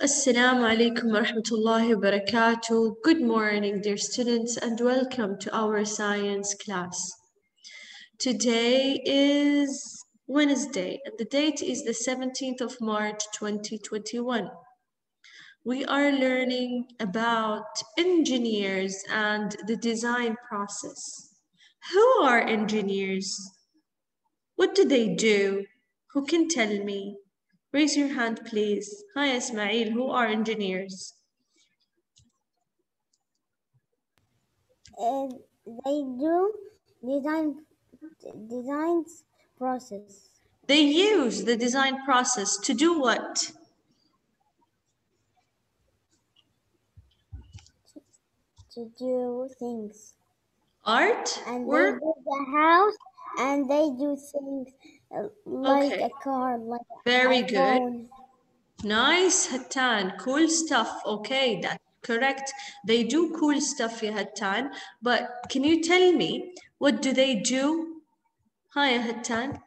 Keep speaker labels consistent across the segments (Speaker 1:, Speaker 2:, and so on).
Speaker 1: Assalamu alaikum wa rahmatullahi wa barakatuh. Good morning, dear students, and welcome to our science class. Today is Wednesday, and the date is the 17th of March 2021. We are learning about engineers and the design process. Who are engineers? What do they do? Who can tell me? Raise your hand, please. Hi, Ismail. Who are engineers?
Speaker 2: Uh, they do design designs process
Speaker 1: They use the design process to do what?
Speaker 2: to do things
Speaker 1: Art?
Speaker 2: and
Speaker 1: Work?
Speaker 2: they build the house and they do things like
Speaker 1: Okay.
Speaker 2: a car like
Speaker 1: Very
Speaker 2: a
Speaker 1: good.
Speaker 2: phone.
Speaker 1: Nice, Hattan. Cool stuff. Okay, that's correct. They do cool stuff, ya Hattan. But can you tell me what do they do? Hi, Hattan.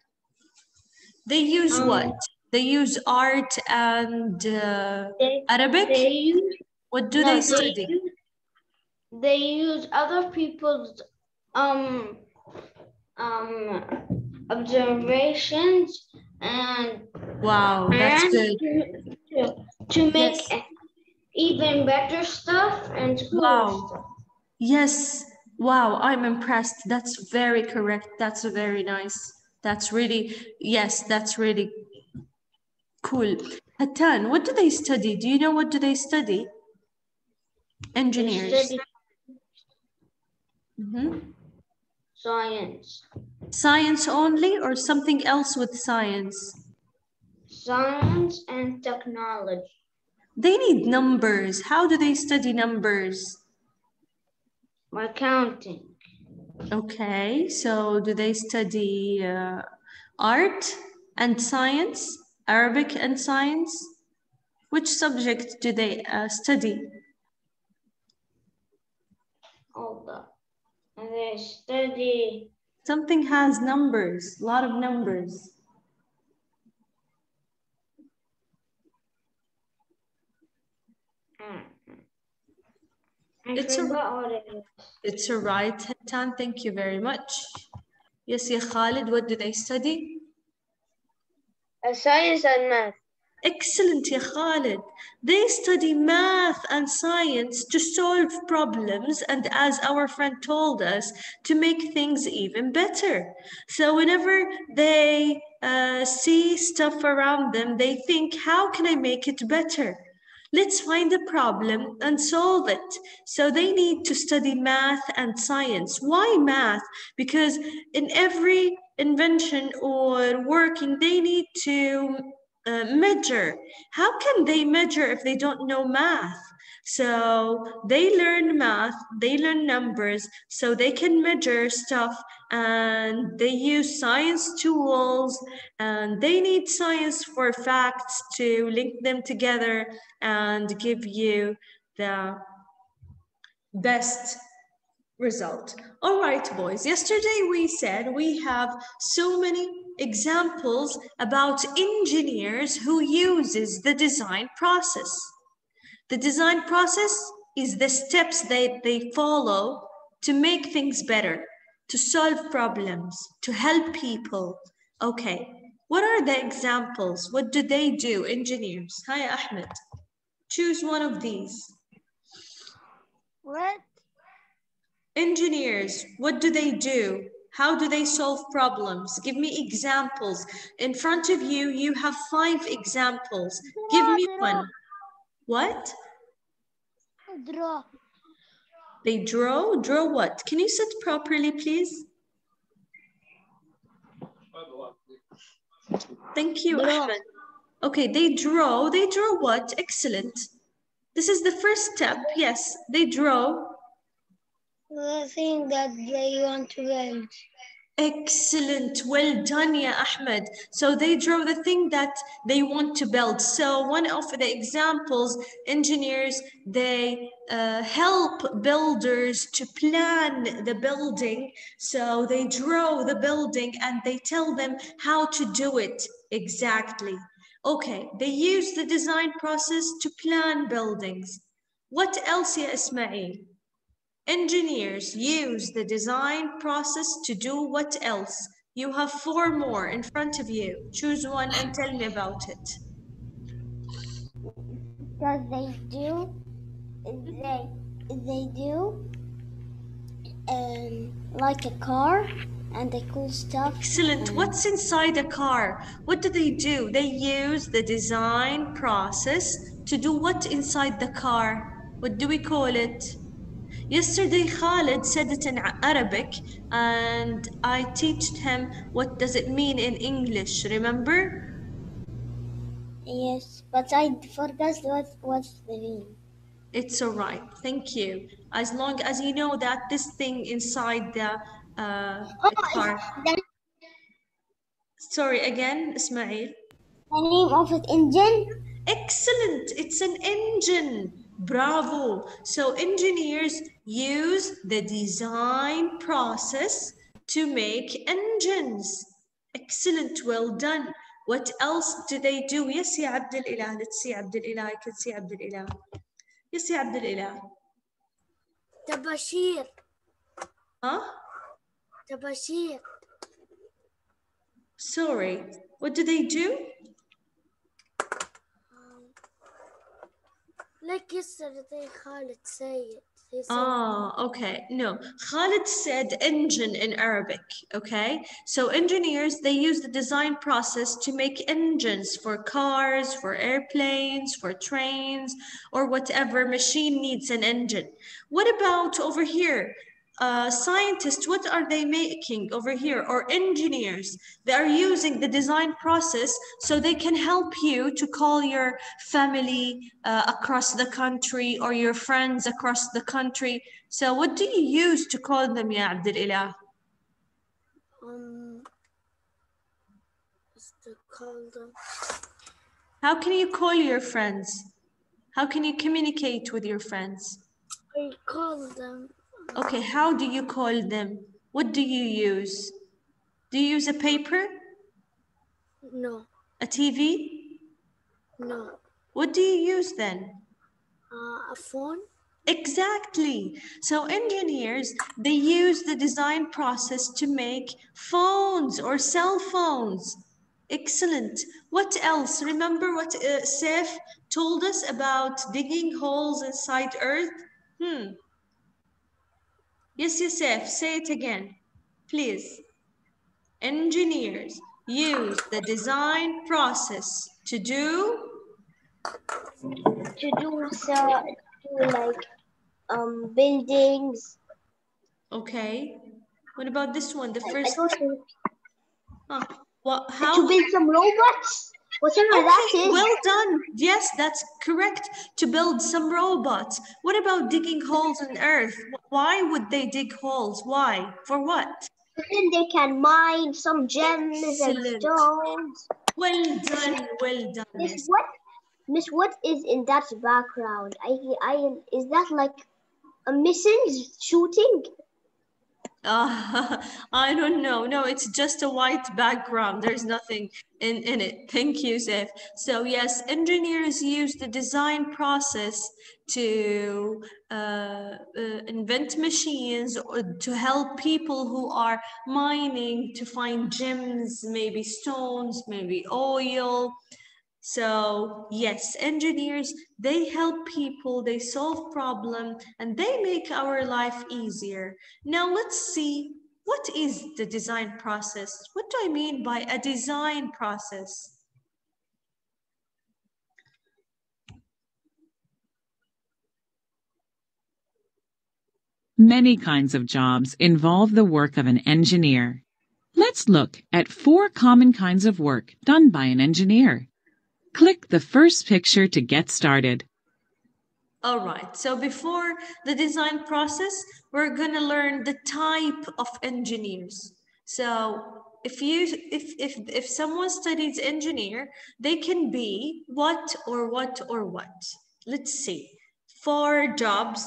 Speaker 1: They use
Speaker 3: Um,
Speaker 1: what? They use art and uh,
Speaker 3: They,
Speaker 1: Arabic.
Speaker 3: they use
Speaker 1: what do
Speaker 3: no,
Speaker 1: they
Speaker 3: they
Speaker 1: study?
Speaker 3: use, they use other people's um um observations and
Speaker 1: Wow, that's good.
Speaker 3: to, to, to make
Speaker 1: Yes.
Speaker 3: even better stuff and cooler
Speaker 1: Wow.
Speaker 3: stuff.
Speaker 1: Yes. Wow, I'm impressed. That's very correct. That's very nice. That's really, yes, that's really cool. Hattan, what do they study? Do you know what do they study?
Speaker 3: They
Speaker 1: Engineers.
Speaker 3: study
Speaker 1: Mhm.
Speaker 3: Science,
Speaker 1: Science only or something else with science?
Speaker 3: science and technology,
Speaker 1: They need numbers. How do they study numbers?
Speaker 3: By counting.
Speaker 1: Okay, so do they study uh, art and science, Arabic and science? Which subject do they uh, study?
Speaker 3: all that. Study
Speaker 1: Something has numbers, a lot of numbers.
Speaker 3: mm,
Speaker 1: It's a-
Speaker 3: forgot it is.
Speaker 1: A right, Tan. Thank you very much. Yes, Khalid, what do they study?
Speaker 3: science and math.
Speaker 1: Excellent, ya Khalid. They study math and science to solve problems and, as our friend told us, to make things even better. So, whenever they uh, see stuff around them, they think, how can I make it better? Let's find a problem and solve it. So, they need to study math and science. Why math? Because in every invention or working, they need to uh, measure. How can they measure if they don't know math? So they learn math, they learn numbers, so they can measure stuff and they use science tools and they need science for facts to link them together and give you the best result. All right, boys. Yesterday we said we have so many examples about engineers who uses the design process. The design process is the steps that they follow to make things better, to solve problems, to help people. Okay, what are the examples? What do they do, engineers? Hi, Ahmed. Choose one of these.
Speaker 2: What?
Speaker 1: Engineers, what do they do? How do they solve problems? Give me examples. In front of you, you have five examples. Give me one. What?
Speaker 2: Draw.
Speaker 1: They draw? Draw what? Can you sit properly, please? Thank you,
Speaker 2: Draw.
Speaker 1: Ahmed. Okay, they draw. They draw what? Excellent. This is the first step. Yes, they draw.
Speaker 2: The thing that they want to build.
Speaker 1: Excellent. Well done, ya Ahmed. So they draw the thing that they want to build. So one of the examples, engineers, they uh, help builders to plan the building. So they draw the building and they tell them how to do it exactly. Okay, they use the design process to plan buildings. What else, ya Ismail? Engineers use the design process to do what else? You have four more in front of you. Choose one and tell me about it.
Speaker 2: Because they do, they they do, um, like a car and the cool stuff.
Speaker 1: Excellent. What's inside a car? What do they do? They use the design process to do what inside the car? What do we call it? Yesterday, Khalid said it in Arabic, and I taught him what does it mean in English. Remember?
Speaker 2: Yes, but I forgot what what's the name.
Speaker 1: It's all right. Thank you. As long as you know that this thing inside the uh,
Speaker 2: Oh,
Speaker 1: car.
Speaker 2: the,
Speaker 1: Sorry again, Ismail.
Speaker 2: the name of it engine.
Speaker 1: Excellent. It's an engine. Bravo. So engineers use the design process to make engines. Excellent. Well done. What else do they do? Yes, ya Abdul Ilah. Let's see Abdul Ilah. I can see Abdul Ilah. Yes, ya Abdul Ilah.
Speaker 2: تباشير
Speaker 1: Huh?
Speaker 2: تباشير
Speaker 1: Sorry. What do they do?
Speaker 2: Like yesterday Khalid said it. He said
Speaker 1: Ah, okay. No, Khalid said engine in Arabic. Okay, so engineers they use the design process to make engines for cars, for airplanes, for trains, or whatever machine needs an engine. What about over here? Uh, scientists, what are they making over here? Or engineers? They are using the design process so they can help you to call your family uh, across the country or your friends across the country. So what do you use to call them, Ya Abdul Ilah?
Speaker 2: um to call them
Speaker 1: How can you call your friends? How can you communicate with your friends?
Speaker 2: I call them
Speaker 1: Okay, how do you call them? What do you use? Do you use a paper?
Speaker 2: no
Speaker 1: A TV?
Speaker 2: no
Speaker 1: What do you use then?
Speaker 2: uh, a phone
Speaker 1: Exactly. So engineers, they use the design process to make phones or cell phones. Excellent. What else? Remember what uh, Seth told us about digging holes inside earth? Hmm. Yes, yes, say it again, please. Engineers use the design process to do
Speaker 3: To do so, do like um buildings.
Speaker 1: Okay. What about this one? The first.
Speaker 3: thought to,
Speaker 1: Huh. What? How?
Speaker 3: to build some robots. Whatever
Speaker 1: Okay,
Speaker 3: is.
Speaker 1: well done. Yes, that's correct. To build some robots. What about digging holes in earth? Why would they dig holes? Why? For what?
Speaker 3: then they can mine some gems
Speaker 1: Excellent.
Speaker 3: and stones.
Speaker 1: Well done. Well done.
Speaker 3: Miss,
Speaker 1: Miss.
Speaker 3: what? Miss, what is in that background? I, I, is that like a missing shooting?
Speaker 1: Uh, I don't know. No, it's just a white background. There's nothing in, in it. Thank you, Zef. So yes, engineers use the design process to uh, uh, invent machines or to help people who are mining to find gems, maybe stones, maybe oil. So yes, engineers, they help people, they solve problem, and they make our life easier. Now let's see, what is the design process? What do I mean by a design process?
Speaker 4: Many kinds of jobs involve the work of an engineer. Let's look at four common kinds of work done by an engineer. Click the first picture to get started.
Speaker 1: All right, so before the design process, we're gonna learn the type of engineers. So if you if if if someone studies engineer, they can be what or what or what. Let's see. Four jobs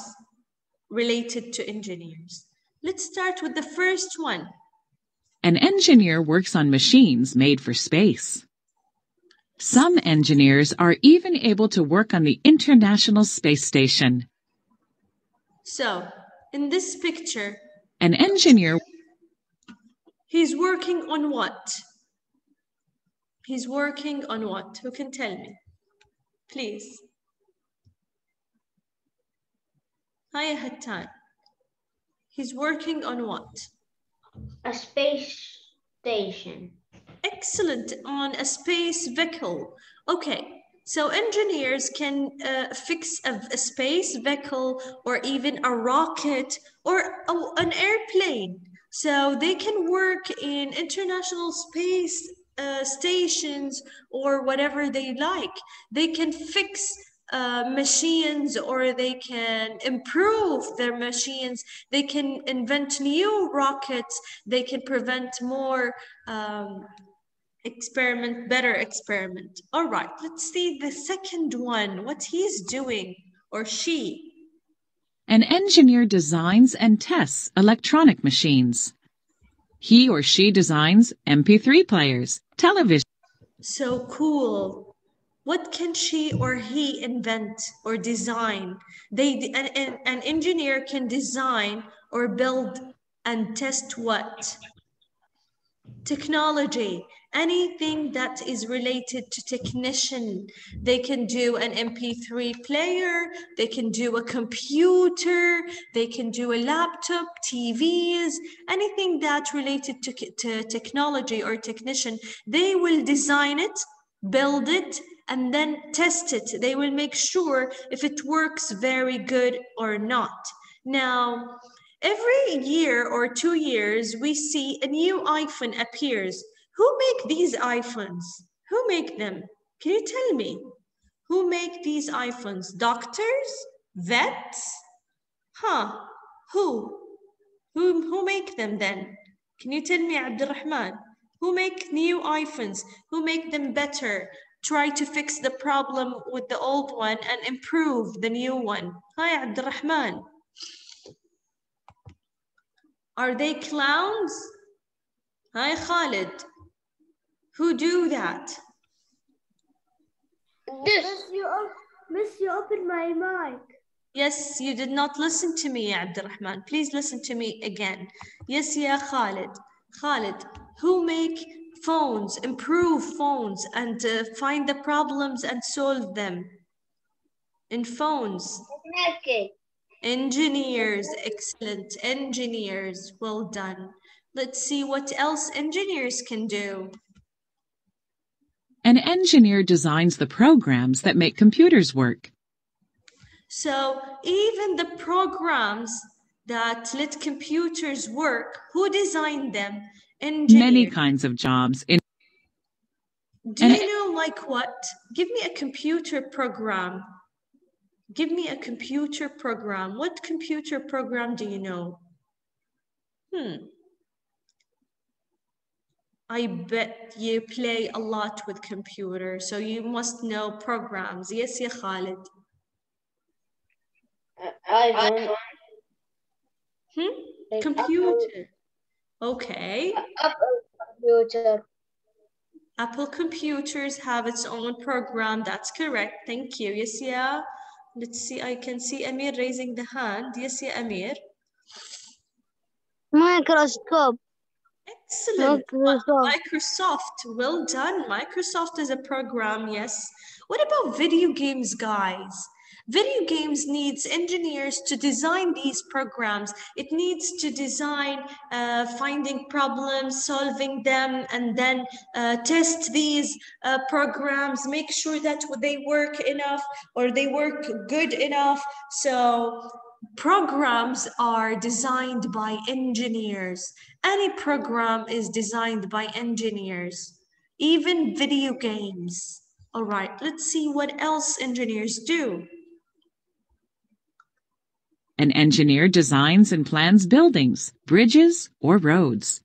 Speaker 1: related to engineers. Let's start with the first one.
Speaker 4: An engineer works on machines made for space. Some engineers are even able to work on the International Space Station.
Speaker 1: So, in this picture,
Speaker 4: An engineer
Speaker 1: he's working on what? He's working on what? Who can tell me? Please. Hiya Hattan. He's working on what?
Speaker 3: A space station.
Speaker 1: Excellent, on a space vehicle. Okay, so engineers can uh, fix a, a space vehicle or even a rocket or a- an airplane. So they can work in international space uh, stations or whatever they like. They can fix uh, machines or they can improve their machines. They can invent new rockets. They can prevent more um, experiment, better experiment. All right, let's see the second one, what he's doing or she.
Speaker 4: An engineer designs and tests electronic machines. He or she designs MP3 players, television,
Speaker 1: So cool. What can she or he invent or design? They an, an, an engineer can design or build and test what? Technology. Anything that is related to technician. They can do an MP3 player, they can do a computer, they can do a laptop, TVs, anything that related to, to technology or technician. They will design it, build it, and then test it. They will make sure if it works very good or not. Now, every year or two years, we see a new iPhone appears. Who make these iPhones? Who make them? Can you tell me? Who make these iPhones? Doctors? Vets? Huh? Who? Who, who make them then? Can you tell me, Abdurrahman? Who make new iPhones? Who make them better? Try to fix the problem with the old one and improve the new one. Hi, Abdurrahman. Are they clowns? Hi, Khalid. Who do that?
Speaker 3: This.
Speaker 2: Miss, you, op- miss, you open my mic.
Speaker 1: Yes, you did not listen to me, Abdurrahman. Please listen to me again. Yes, yeah, Khalid. Khalid, who make phones, improve phones, and uh, find the problems and solve them in phones?
Speaker 3: Okay.
Speaker 1: Engineers, excellent. Engineers, well done. Let's see what else engineers can do.
Speaker 4: An engineer designs the programs that make computers work.
Speaker 1: So even the programs that let computers work, who designed them? Engineers.
Speaker 4: Many kinds of jobs in
Speaker 1: Do you know like what? Give me a computer program. Give me a computer program. What computer program do you know? Hmm. I bet you play a lot with computers, so you must know programs. Yes, ya Khalid.
Speaker 3: I don't.
Speaker 1: Hmm?
Speaker 3: Like
Speaker 1: Computer. Okay.
Speaker 3: Apple computer.
Speaker 1: Apple computers have its own program. That's correct. Thank you. Yes, yeah. Let's see. I can see Amir raising the hand. Yes, yeah, Amir.
Speaker 2: Microscope.
Speaker 1: Excellent. Microsoft. Well done. Microsoft is a program. Yes. What about video games, guys? Video games needs engineers to design these programs. It needs to design uh, finding problems, solving them, and then uh, test these uh, programs, make sure that they work enough or they work good enough. So programs are designed by engineers. Any program is designed by engineers, even video games. All right, let's see what else engineers do.
Speaker 4: an engineer designs and plans buildings, bridges, or roads.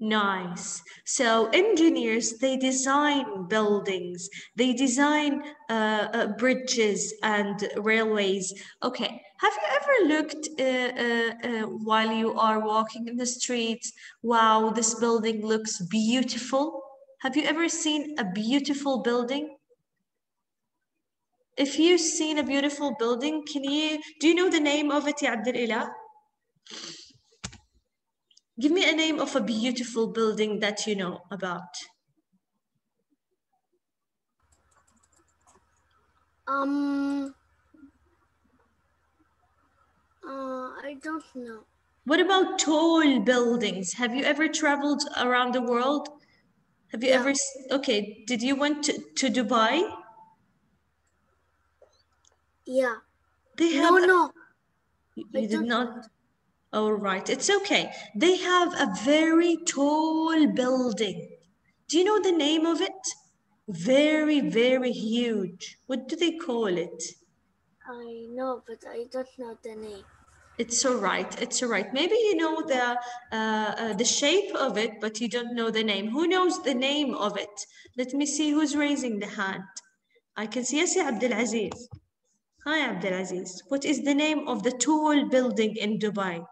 Speaker 1: Nice. So engineers, they design buildings, they design uh, uh, bridges and railways. Okay. Have you ever looked uh, uh, uh, while you are walking in the streets? Wow, this building looks beautiful. Have you ever seen a beautiful building? If you've seen a beautiful building, can you, do you know the name of it, Ya? Give me a name of a beautiful building that you know about.
Speaker 2: Um, uh, I don't know.
Speaker 1: What about tall buildings? Have you ever traveled around the world? Have you ever, okay, did you went to, to Dubai?
Speaker 2: Yeah.
Speaker 1: They have,
Speaker 2: No, no.
Speaker 1: you
Speaker 2: I
Speaker 1: did not, all right, it's okay. They have a very tall building. Do you know the name of it? Very, very huge. What do they call it?
Speaker 2: I know, but I don't know the name.
Speaker 1: It's all right. It's all right. Maybe you know the uh, uh, the shape of it, but you don't know the name. Who knows the name of it? Let me see who's raising the hand. I can see yes, Abdul Aziz. Hi, Abdul Aziz. What is the name of the tall building in Dubai?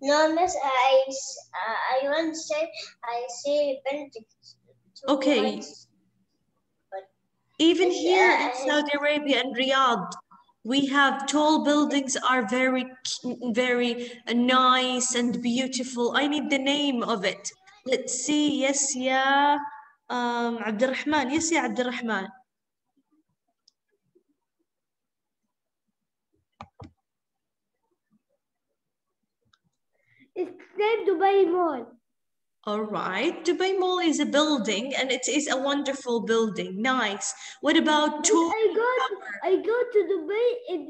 Speaker 3: No, miss, I, uh, I want to say, I say Benedict.
Speaker 1: Okay. Even here in Saudi Arabia and Riyadh, we have tall buildings are very, very nice and beautiful. I need the name of it. Let's see. Yes, yeah. Um, Abdurrahman. Yes, yeah, Abdurrahman.
Speaker 2: It's named Dubai Mall.
Speaker 1: All right. Dubai Mall is a building and it is a wonderful building. Nice. What about tall
Speaker 2: I go to. I go to Dubai and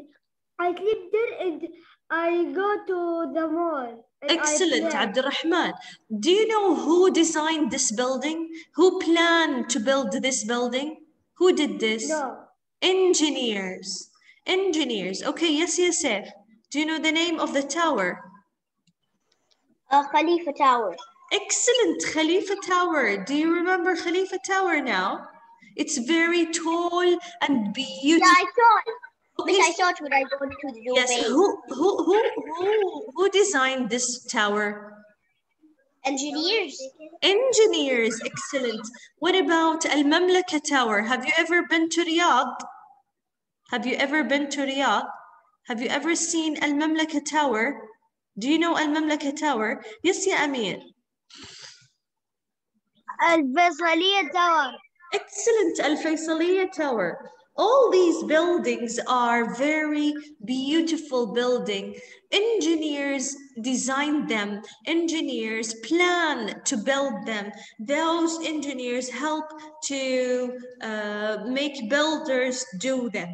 Speaker 2: I live there and I go to the mall.
Speaker 1: Excellent,
Speaker 2: play.
Speaker 1: Abdurrahman. Do you know who designed this building? Who planned to build this building? Who did this?
Speaker 2: No.
Speaker 1: Engineers. Engineers. Okay, yes, yes, yes. Do you know the name of the tower?
Speaker 3: Uh, Khalifa Tower.
Speaker 1: Excellent, Khalifa Tower. Do you remember Khalifa Tower now? It's very tall and
Speaker 3: Yeah,
Speaker 1: beautiful.
Speaker 3: I saw it. I saw it when I go to the Dubai.
Speaker 1: yes, who, who, who, who, who designed this tower?
Speaker 3: Engineers.
Speaker 1: Engineers, excellent. What about Al Mamlaka Tower? Have you ever been to Riyadh? Have you ever been to Riyadh? Have you ever seen Al Mamlaka Tower? Do you know Al Mamlaka Tower? Yes, ya Amir.
Speaker 3: Al-Basaliya Tower.
Speaker 1: Excellent, Faisaliya Tower. All these buildings are very beautiful building. Engineers design them. Engineers plan to build them. Those engineers help to uh, make builders do them.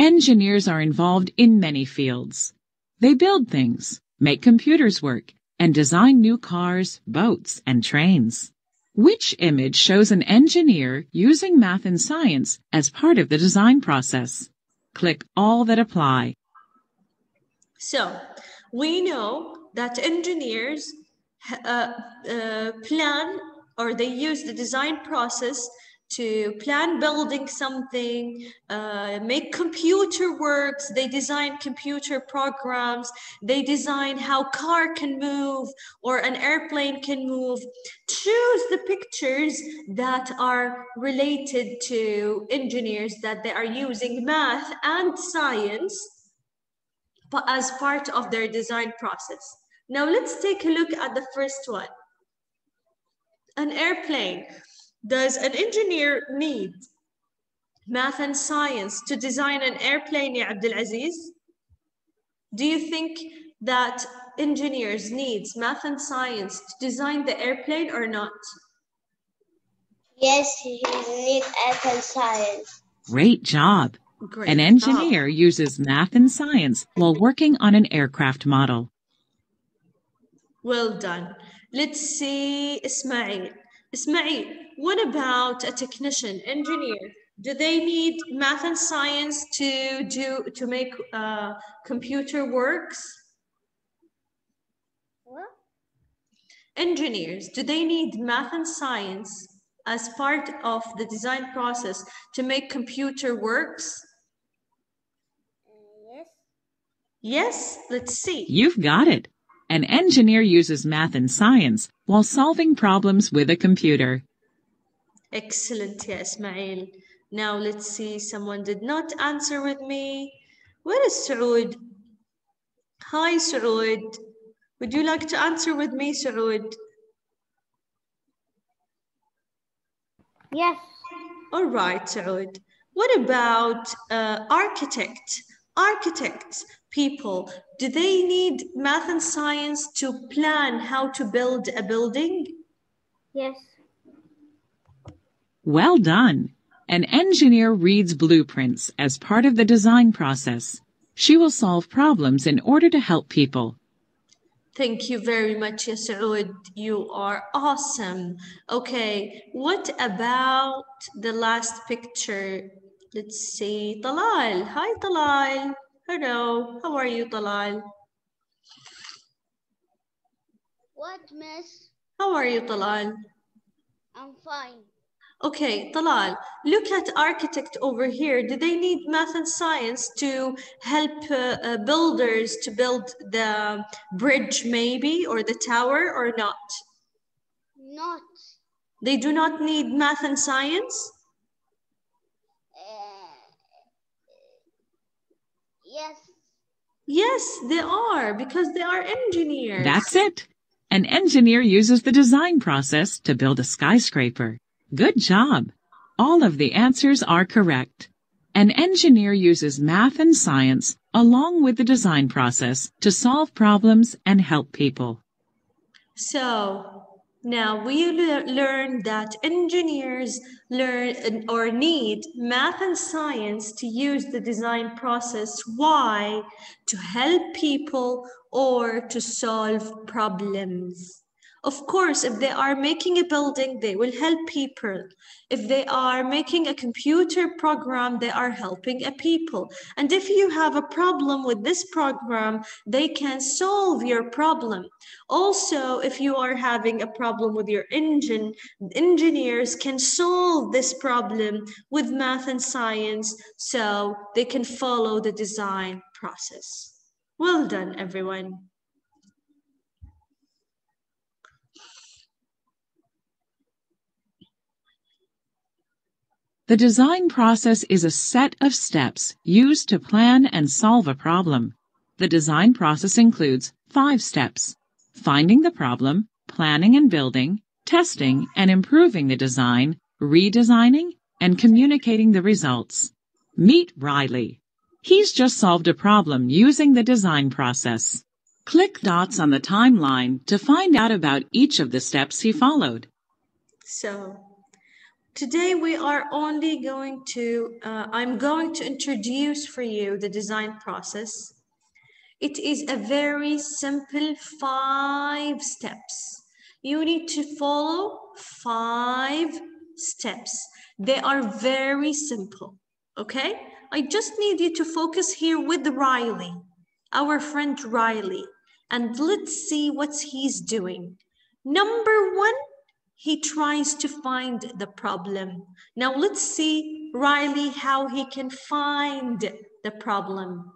Speaker 4: Engineers are involved in many fields. They build things, make computers work, and design new cars, boats, and trains. Which image shows an engineer using math and science as part of the design process? Click all that apply.
Speaker 1: So we know that engineers uh, uh, plan or they use the design process to plan building something, uh, make computer works, they design computer programs, they design how car can move or an airplane can move. Choose the pictures that are related to engineers that they are using math and science but as part of their design process. Now let's take a look at the first one. An airplane. Does an engineer need math and science to design an airplane, Ya Abdul Aziz? Do you think that engineers needs math and science to design the airplane or not?
Speaker 3: Yes, he needs math and science.
Speaker 4: Great job!
Speaker 1: Great.
Speaker 4: An
Speaker 1: job.
Speaker 4: engineer uses math and science while working on an aircraft model.
Speaker 1: Well done. Let's see Ismail. Ismail, what about a technician, engineer? Do they need math and science to do to make uh, computer works?
Speaker 2: What?
Speaker 1: Engineers, do they need math and science as part of the design process to make computer works?
Speaker 2: yes.
Speaker 1: Yes, let's see.
Speaker 4: You've got it. An engineer uses math and science while solving problems with a computer.
Speaker 1: Excellent, yeah, Ismail. Now let's see, someone did not answer with me. Where is Saud? Hi, Saud. Would you like to answer with me, Saud?
Speaker 2: Yes.
Speaker 1: All right, Saud. What about uh, architect? Architects, people, do they need math and science to plan how to build a building?
Speaker 2: Yes.
Speaker 4: Well done. An engineer reads blueprints as part of the design process. She will solve problems in order to help people.
Speaker 1: Thank you very much, ya Saud. You are awesome. Okay, what about the last picture? Let's see, Talal. Hi, Talal. Hello. How are you, Talal?
Speaker 2: What, miss?
Speaker 1: How are you, Talal?
Speaker 2: I'm fine.
Speaker 1: Okay, Talal, look at architect over here. Do they need math and science to help uh, uh, builders to build the bridge maybe or the tower or not?
Speaker 2: Not.
Speaker 1: They do not need math and science?
Speaker 2: Uh, yes.
Speaker 1: Yes, they are because they are engineers.
Speaker 4: That's it. An engineer uses the design process to build a skyscraper. Good job. All of the answers are correct. An engineer uses math and science along with the design process to solve problems and help people.
Speaker 1: So now we le- learn that engineers learn or need math and science to use the design process. Why? To help people or to solve problems. Of course, if they are making a building, they will help people. If they are making a computer program, they are helping a people. And if you have a problem with this program, they can solve your problem. Also, if you are having a problem with your engine, engineers can solve this problem with math and science so they can follow the design process. Well done, everyone.
Speaker 4: The design process is a set of steps used to plan and solve a problem. The design process includes five steps. Finding the problem, planning and building, testing and improving the design, redesigning, and communicating the results. Meet Riley. He's just solved a problem using the design process. Click dots on the timeline to find out about each of the steps he followed.
Speaker 1: So Today we are only going to, uh, I'm going to introduce for you the design process. It is a very simple five steps. You need to follow five steps. They are very simple, okay? I just need you to focus here with Riley, our friend Riley, and let's see what he's doing. Number one, he tries to find the problem. Now let's see Riley how he can find the problem.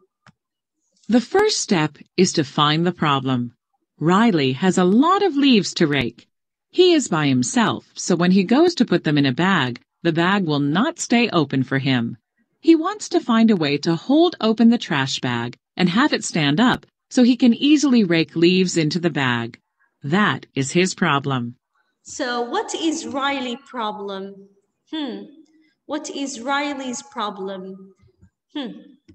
Speaker 4: The first step is to find the problem. Riley has a lot of leaves to rake. He is by himself, so when he goes to put them in a bag, the bag will not stay open for him. He wants to find a way to hold open the trash bag and have it stand up so he can easily rake leaves into the bag. That is his problem.
Speaker 1: So what is Riley problem? Hmm. What is Riley's problem? Hmm.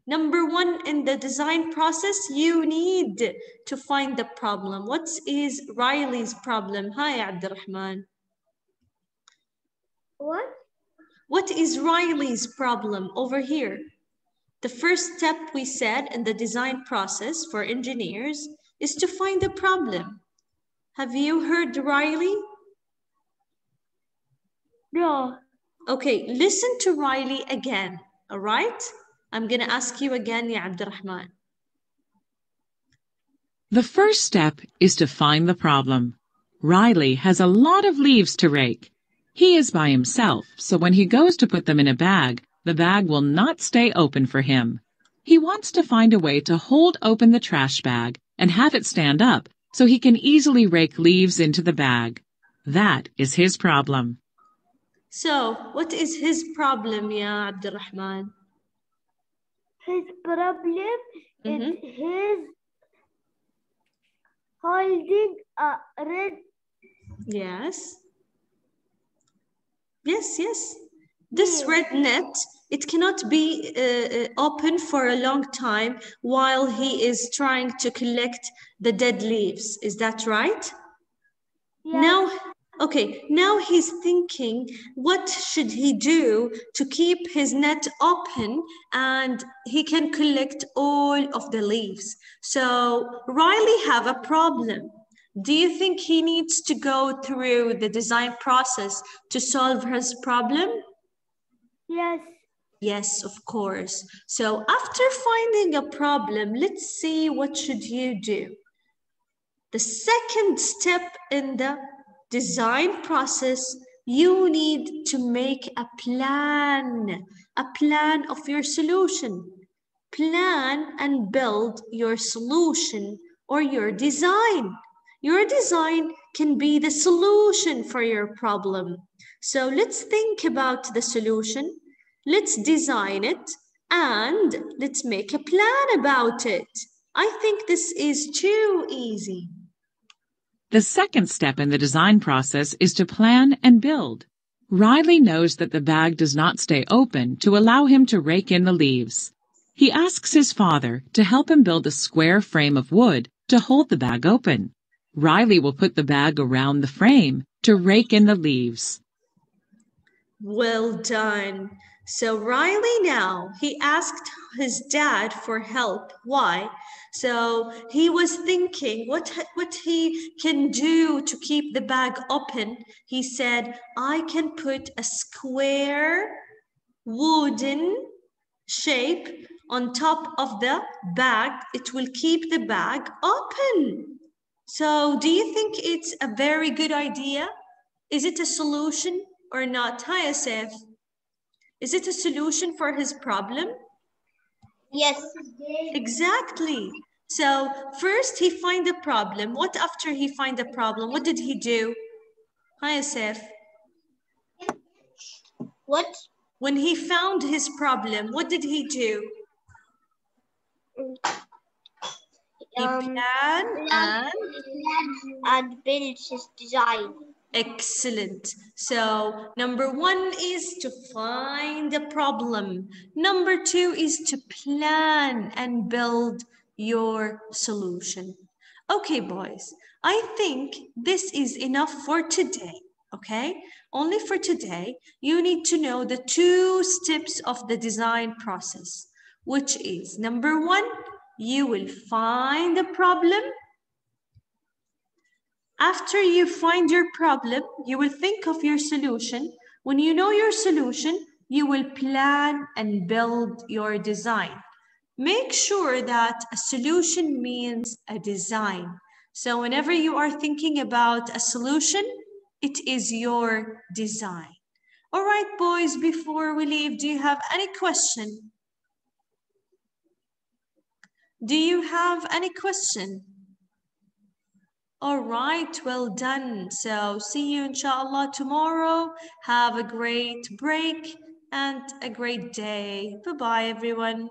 Speaker 1: Number one, in the design process, you need to find the problem. What is Riley's problem? Hi, Abdurrahman.
Speaker 2: What?
Speaker 1: What is Riley's problem over here? The first step we said in the design process for engineers is to find the problem. Have you heard Riley?
Speaker 2: No.
Speaker 1: Okay, listen to Riley again, all right? I'm going to ask you again, Ya Abdurrahman.
Speaker 4: The first step is to find the problem. Riley has a lot of leaves to rake. He is by himself, so when he goes to put them in a bag, the bag will not stay open for him. He wants to find a way to hold open the trash bag and have it stand up so he can easily rake leaves into the bag. That is his problem.
Speaker 1: So, what is his problem, Ya Abdurrahman?
Speaker 2: His problem
Speaker 1: Mhm.
Speaker 2: is his holding a red
Speaker 1: Yes. Yes, yes. This red net, it cannot be uh, uh, open for a long time while he is trying to collect the dead leaves. Is that right?
Speaker 2: yes,
Speaker 1: Now, okay, now he's thinking what should he do to keep his net open and he can collect all of the leaves. So Riley have a problem. Do you think he needs to go through the design process to solve his problem?
Speaker 2: yes,
Speaker 1: Yes, of course. So after finding a problem, let's see what should you do. The second step in the design process, you need to make a plan, a plan of your solution. Plan and build your solution or your design. Your design can be the solution for your problem. So let's think about the solution. Let's design it and let's make a plan about it. I think this is too easy.
Speaker 4: The second step in the design process is to plan and build. Riley knows that the bag does not stay open to allow him to rake in the leaves. He asks his father to help him build a square frame of wood to hold the bag open. Riley will put the bag around the frame to rake in the leaves.
Speaker 1: Well done. So Riley now, he asked his dad for help. Why? So he was thinking what, what he can do to keep the bag open. He said, I can put a square wooden shape on top of the bag. It will keep the bag open. So do you think it's a very good idea? Is it a solution or not? Hi, Is it a solution for his problem?
Speaker 3: Yes.
Speaker 1: Exactly. So first he find the problem. What after he find the problem? What did he do? Hi, Asif.
Speaker 3: What?
Speaker 1: When he found his problem, what did he do? He
Speaker 3: Um,
Speaker 1: planned and
Speaker 3: and build his design.
Speaker 1: Excellent. So number one is to find the problem. Number two is to plan and build your solution. Okay, boys, I think this is enough for today. Okay, only for today, you need to know the two steps of the design process, which is number one, you will find the problem after you find your problem, you will think of your solution. When you know your solution, you will plan and build your design. Make sure that a solution means a design. So whenever you are thinking about a solution, it is your design. All right, boys, before we leave, do you have any question? Do you have any question? All right, well done. So see you inshallah tomorrow. Have a great break and a great day. Bye-bye, everyone.